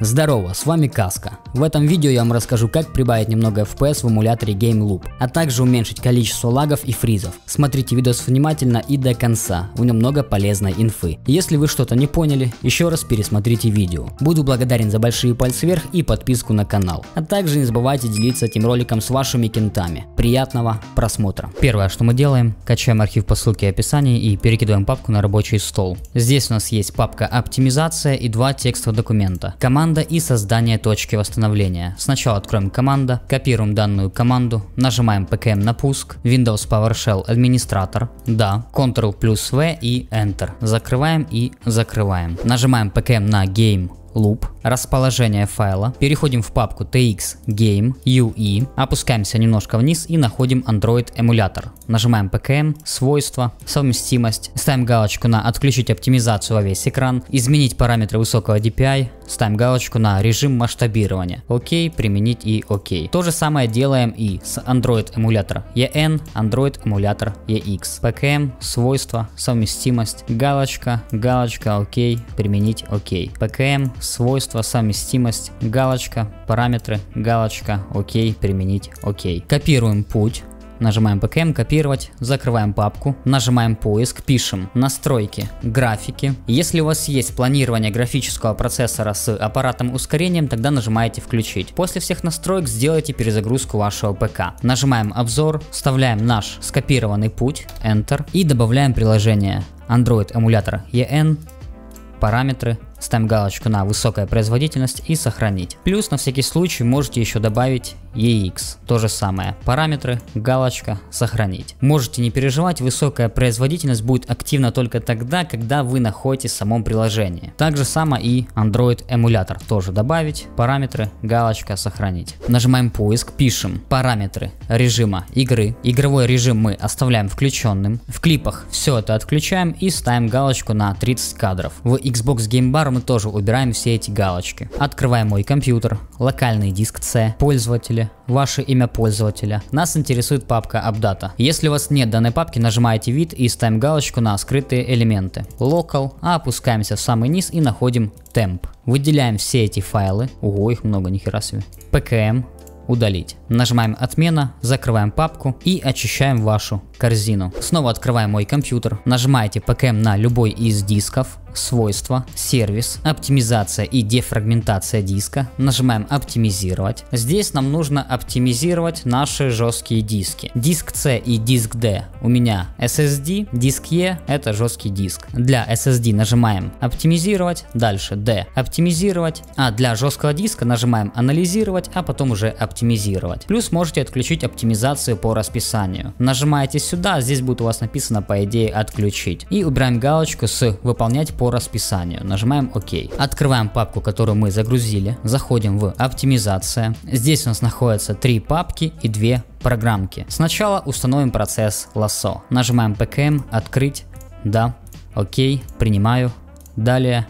Здорово, с вами Каска. В этом видео я вам расскажу, как прибавить немного FPS в эмуляторе Game Loop, а также уменьшить количество лагов и фризов. Смотрите видос внимательно и до конца, в нем много полезной инфы. Если вы что-то не поняли, еще раз пересмотрите видео. Буду благодарен за большие пальцы вверх и подписку на канал. А также не забывайте делиться этим роликом с вашими кентами. Приятного просмотра. Первое, что мы делаем, качаем архив по ссылке в описании и перекидываем папку на рабочий стол. Здесь у нас есть папка оптимизация и два текстовых документа. Команда команда и создание точки восстановления. Сначала откроем команда, копируем данную команду, нажимаем PKM на пуск, Windows PowerShell администратор, да, Ctrl плюс V и Enter. Закрываем и закрываем. Нажимаем PKM на Game loop, расположение файла, переходим в папку tx game ue, опускаемся немножко вниз и находим Android эмулятор. Нажимаем PKM, свойства, совместимость, ставим галочку на отключить оптимизацию во весь экран, изменить параметры высокого DPI, ставим галочку на режим масштабирования. Окей, применить и окей. То же самое делаем и с Android эмулятор EN, Android эмулятор EX. PKM, свойства, совместимость, галочка, галочка, окей, применить окей. PKM, свойства, совместимость, галочка, параметры, галочка, окей, применить окей. Копируем путь. Нажимаем PKM, копировать, закрываем папку, нажимаем поиск, пишем настройки, графики. Если у вас есть планирование графического процессора с аппаратным ускорением, тогда нажимаете включить. После всех настроек сделайте перезагрузку вашего ПК. Нажимаем обзор, вставляем наш скопированный путь, Enter и добавляем приложение Android эмулятор EN, параметры, ставим галочку на высокая производительность и сохранить. Плюс на всякий случай можете еще добавить EX. То же самое. Параметры, галочка, сохранить. Можете не переживать, высокая производительность будет активна только тогда, когда вы находитесь в самом приложении. Так же само и Android эмулятор. Тоже добавить, параметры, галочка, сохранить. Нажимаем поиск, пишем параметры режима игры. Игровой режим мы оставляем включенным. В клипах все это отключаем и ставим галочку на 30 кадров. В Xbox Game Bar мы тоже убираем все эти галочки. Открываем мой компьютер, локальный диск C, пользователи, ваше имя пользователя. Нас интересует папка AppData. Если у вас нет данной папки, нажимаете вид и ставим галочку на скрытые элементы. Local, а опускаемся в самый низ и находим temp. Выделяем все эти файлы. Ого, их много, нихера себе. PKM, удалить. Нажимаем отмена, закрываем папку и очищаем вашу корзину. Снова открываем мой компьютер, нажимаете PKM на любой из дисков, свойства, сервис, оптимизация и дефрагментация диска. Нажимаем оптимизировать. Здесь нам нужно оптимизировать наши жесткие диски. Диск C и диск D у меня SSD, диск E это жесткий диск. Для SSD нажимаем оптимизировать, дальше D оптимизировать, а для жесткого диска нажимаем анализировать, а потом уже оптимизировать. Плюс можете отключить оптимизацию по расписанию. Нажимаете сюда, здесь будет у вас написано по идее отключить. И убираем галочку с выполнять по расписанию. Нажимаем ОК. Открываем папку, которую мы загрузили. Заходим в оптимизация. Здесь у нас находятся три папки и две программки. Сначала установим процесс лассо. Нажимаем PKM, открыть, да, ОК, принимаю. Далее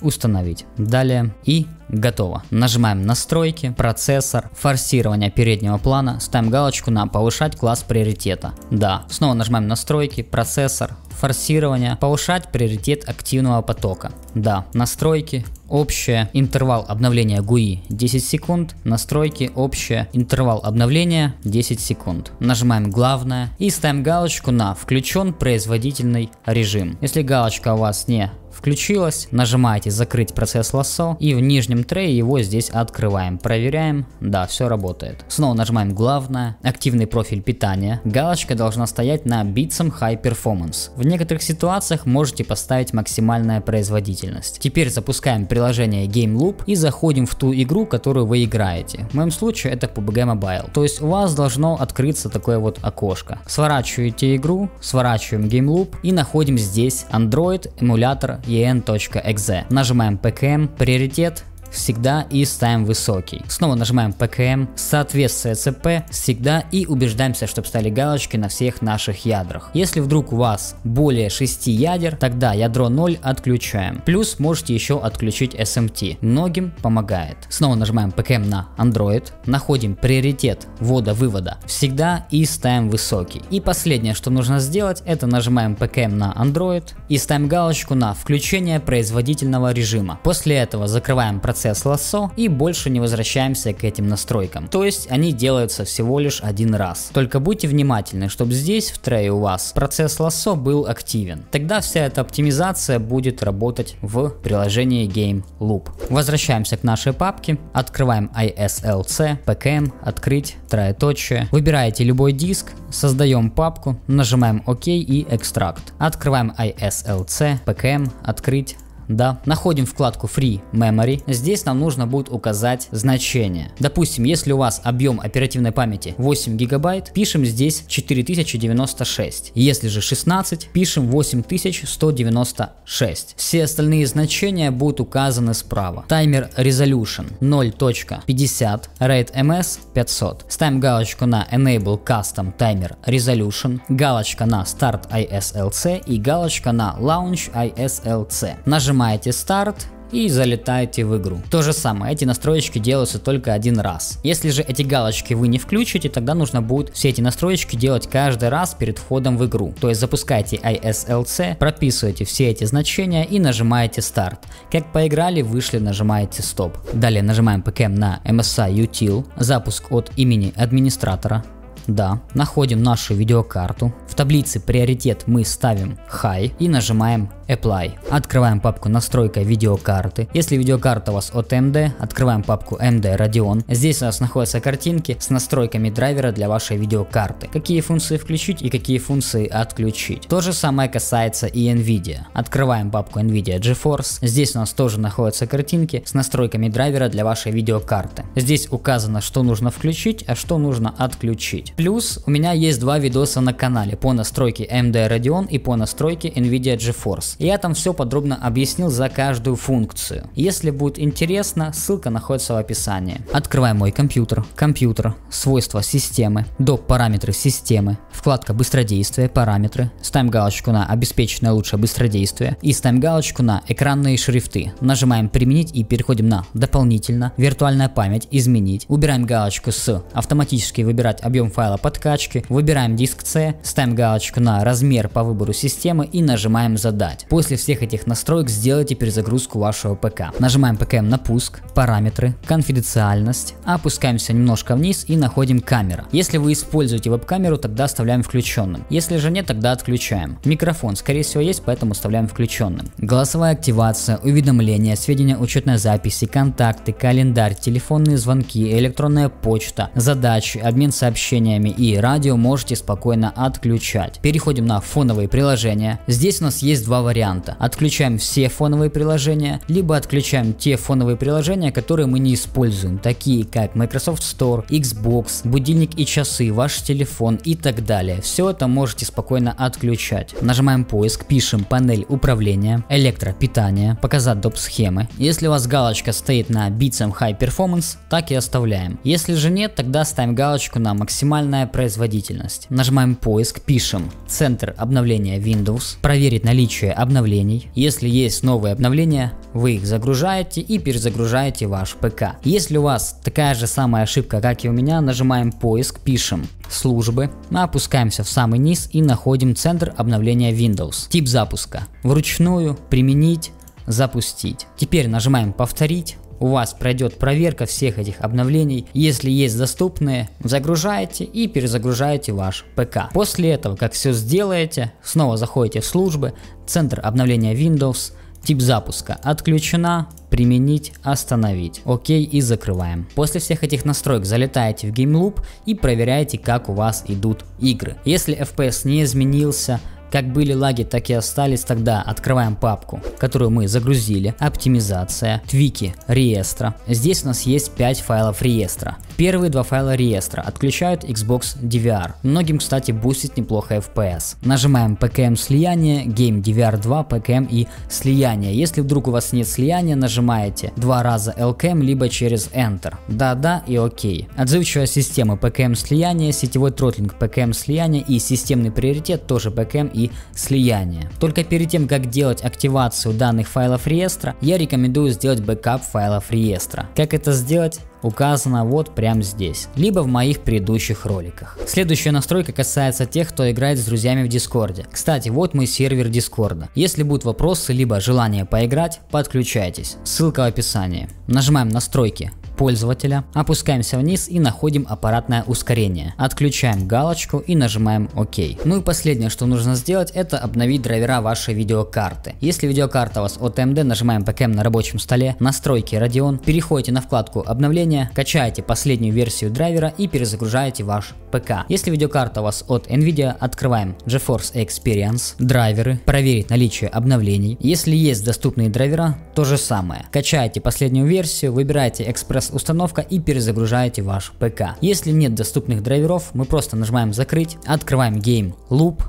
установить. Далее и готово. Нажимаем настройки, процессор, форсирование переднего плана, ставим галочку на повышать класс приоритета. Да. Снова нажимаем настройки, процессор, форсирование, повышать приоритет активного потока. Да. Настройки, общее, интервал обновления GUI 10 секунд, настройки, общее, интервал обновления 10 секунд. Нажимаем главное и ставим галочку на включен производительный режим. Если галочка у вас не включилась, нажимаете закрыть процесс лассо и в нижнем трее его здесь открываем. Проверяем, да, все работает. Снова нажимаем главное, активный профиль питания. Галочка должна стоять на Bitsum High Performance. В некоторых ситуациях можете поставить максимальная производительность. Теперь запускаем приложение Game Loop и заходим в ту игру, которую вы играете. В моем случае это PUBG Mobile. То есть у вас должно открыться такое вот окошко. Сворачиваете игру, сворачиваем Game Loop и находим здесь Android эмулятор en.exe. Нажимаем PKM, приоритет, всегда и ставим высокий. Снова нажимаем PKM, соответствие CP всегда и убеждаемся, чтобы стали галочки на всех наших ядрах. Если вдруг у вас более 6 ядер, тогда ядро 0 отключаем. Плюс можете еще отключить SMT. Многим помогает. Снова нажимаем PKM на Android, находим приоритет ввода-вывода всегда и ставим высокий. И последнее, что нужно сделать, это нажимаем PKM на Android и ставим галочку на включение производительного режима. После этого закрываем процесс процесс лассо и больше не возвращаемся к этим настройкам. То есть они делаются всего лишь один раз. Только будьте внимательны, чтобы здесь в трее у вас процесс лассо был активен. Тогда вся эта оптимизация будет работать в приложении Game Loop. Возвращаемся к нашей папке, открываем ISLC, PKM, открыть, троеточие. Выбираете любой диск, создаем папку, нажимаем ОК и экстракт. Открываем ISLC, PKM, открыть, да. Находим вкладку Free Memory. Здесь нам нужно будет указать значение. Допустим, если у вас объем оперативной памяти 8 гигабайт, пишем здесь 4096. Если же 16, пишем 8196. Все остальные значения будут указаны справа. Таймер Resolution 0.50, RAID MS 500. Ставим галочку на Enable Custom Timer Resolution, галочка на Start ISLC и галочка на Launch ISLC. Нажимаем нажимаете старт и залетаете в игру. То же самое, эти настроечки делаются только один раз. Если же эти галочки вы не включите, тогда нужно будет все эти настроечки делать каждый раз перед входом в игру. То есть запускаете ISLC, прописываете все эти значения и нажимаете старт. Как поиграли, вышли, нажимаете стоп. Далее нажимаем PKM на MSI Util, запуск от имени администратора. Да, находим нашу видеокарту. В таблице приоритет мы ставим High и нажимаем Apply. Открываем папку настройка видеокарты. Если видеокарта у вас от AMD, открываем папку AMD Radeon. Здесь у нас находятся картинки с настройками драйвера для вашей видеокарты. Какие функции включить и какие функции отключить. То же самое касается и NVIDIA. Открываем папку NVIDIA GeForce. Здесь у нас тоже находятся картинки с настройками драйвера для вашей видеокарты. Здесь указано, что нужно включить, а что нужно отключить. Плюс у меня есть два видоса на канале по настройке AMD Radeon и по настройке NVIDIA GeForce. Я там все подробно объяснил за каждую функцию. Если будет интересно, ссылка находится в описании. Открываем мой компьютер. Компьютер. Свойства системы. Доп. Параметры системы. Вкладка быстродействие. Параметры. Ставим галочку на обеспеченное лучшее быстродействие. И ставим галочку на экранные шрифты. Нажимаем применить и переходим на дополнительно. Виртуальная память. Изменить. Убираем галочку с автоматически выбирать объем файла подкачки. Выбираем диск C. Ставим галочку на размер по выбору системы и нажимаем задать. После всех этих настроек сделайте перезагрузку вашего ПК. Нажимаем ПКМ на пуск, параметры, конфиденциальность, опускаемся немножко вниз и находим камера. Если вы используете веб-камеру, тогда оставляем включенным. Если же нет, тогда отключаем. Микрофон, скорее всего, есть, поэтому оставляем включенным. Голосовая активация, уведомления, сведения учетной записи, контакты, календарь, телефонные звонки, электронная почта, задачи, обмен сообщениями и радио можете спокойно отключать. Переходим на фоновые приложения. Здесь у нас есть два варианта варианта. Отключаем все фоновые приложения, либо отключаем те фоновые приложения, которые мы не используем, такие как Microsoft Store, Xbox, будильник и часы, ваш телефон и так далее. Все это можете спокойно отключать. Нажимаем поиск, пишем панель управления, электропитание, показать доп. схемы. Если у вас галочка стоит на Bitsam High Performance, так и оставляем. Если же нет, тогда ставим галочку на максимальная производительность. Нажимаем поиск, пишем центр обновления Windows, проверить наличие обновлений. Если есть новые обновления, вы их загружаете и перезагружаете ваш ПК. Если у вас такая же самая ошибка, как и у меня, нажимаем поиск, пишем службы, опускаемся в самый низ и находим центр обновления Windows. Тип запуска. Вручную, применить, запустить. Теперь нажимаем повторить, у вас пройдет проверка всех этих обновлений. Если есть доступные, загружаете и перезагружаете ваш ПК. После этого, как все сделаете, снова заходите в службы, центр обновления Windows, тип запуска отключена, применить, остановить. Окей и закрываем. После всех этих настроек залетаете в GameLoop и проверяете, как у вас идут игры. Если FPS не изменился, как были лаги, так и остались, тогда открываем папку, которую мы загрузили, оптимизация, твики, реестра. Здесь у нас есть 5 файлов реестра. Первые два файла реестра отключают Xbox DVR. Многим, кстати, бустит неплохо FPS. Нажимаем PKM слияние, Game DVR 2, PKM и слияние. Если вдруг у вас нет слияния, нажимаете два раза LKM, либо через Enter. Да-да и ОК. Отзывчивая система PKM слияния, сетевой тротлинг ПКМ слияние и системный приоритет тоже ПКМ и слияние. Только перед тем, как делать активацию данных файлов реестра, я рекомендую сделать бэкап файлов реестра. Как это сделать? Указано вот прямо здесь, либо в моих предыдущих роликах. Следующая настройка касается тех, кто играет с друзьями в Дискорде. Кстати, вот мой сервер Дискорда. Если будут вопросы, либо желание поиграть, подключайтесь. Ссылка в описании. Нажимаем настройки пользователя, опускаемся вниз и находим аппаратное ускорение. Отключаем галочку и нажимаем ОК. Ну и последнее, что нужно сделать, это обновить драйвера вашей видеокарты. Если видеокарта у вас от AMD, нажимаем PKM на рабочем столе, настройки Radeon, переходите на вкладку обновления, качаете последнюю версию драйвера и перезагружаете ваш ПК. Если видеокарта у вас от Nvidia, открываем GeForce Experience, драйверы, проверить наличие обновлений. Если есть доступные драйвера, то же самое. Качаете последнюю версию, выбираете экспресс установка и перезагружаете ваш ПК. Если нет доступных драйверов, мы просто нажимаем закрыть, открываем Game Loop,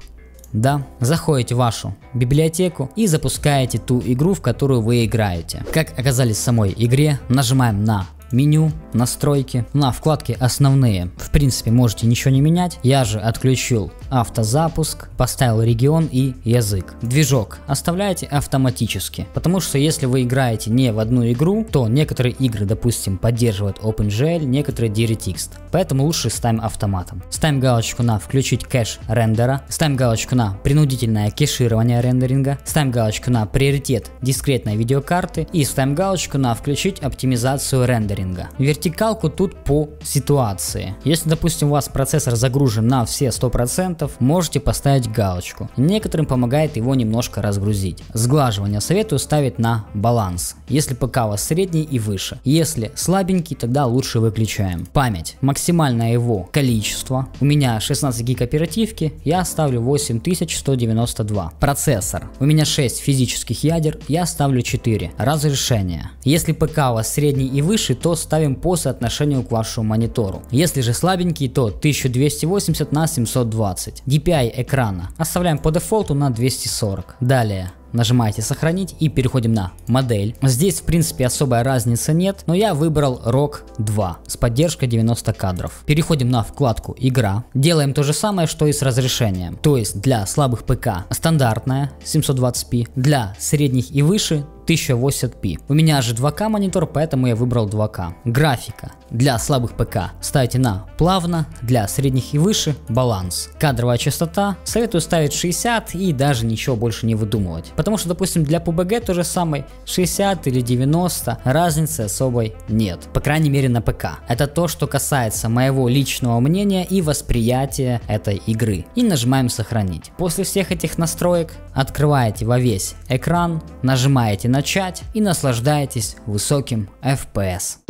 да, заходите в вашу библиотеку и запускаете ту игру, в которую вы играете. Как оказались в самой игре, нажимаем на меню, настройки, на вкладке основные. В принципе можете ничего не менять, я же отключил автозапуск, поставил регион и язык. Движок оставляйте автоматически, потому что если вы играете не в одну игру, то некоторые игры, допустим, поддерживают OpenGL, некоторые DirectX, поэтому лучше ставим автоматом. Ставим галочку на включить кэш рендера, ставим галочку на принудительное кеширование рендеринга, ставим галочку на приоритет дискретной видеокарты и ставим галочку на включить оптимизацию рендеринга. Вертикалку тут по ситуации. Если, допустим, у вас процессор загружен на все 100%, можете поставить галочку. Некоторым помогает его немножко разгрузить. Сглаживание советую ставить на баланс, если ПК у вас средний и выше. Если слабенький, тогда лучше выключаем. Память. Максимальное его количество. У меня 16 гиг оперативки, я ставлю 8192. Процессор. У меня 6 физических ядер, я ставлю 4. Разрешение. Если ПК у вас средний и выше, то ставим по соотношению к вашему монитору. Если же слабенький, то 1280 на 720. DPI экрана оставляем по дефолту на 240. Далее нажимаете сохранить и переходим на модель. Здесь в принципе особой разницы нет, но я выбрал ROG 2 с поддержкой 90 кадров. Переходим на вкладку игра. Делаем то же самое, что и с разрешением. То есть для слабых ПК стандартная 720p, для средних и выше 1080p. У меня же 2К монитор, поэтому я выбрал 2К. Графика. Для слабых ПК ставите на плавно, для средних и выше баланс. Кадровая частота советую ставить 60 и даже ничего больше не выдумывать. Потому что, допустим, для PUBG то же самое 60 или 90, разницы особой нет. По крайней мере на ПК. Это то, что касается моего личного мнения и восприятия этой игры. И нажимаем сохранить. После всех этих настроек открываете во весь экран, нажимаете начать и наслаждаетесь высоким FPS.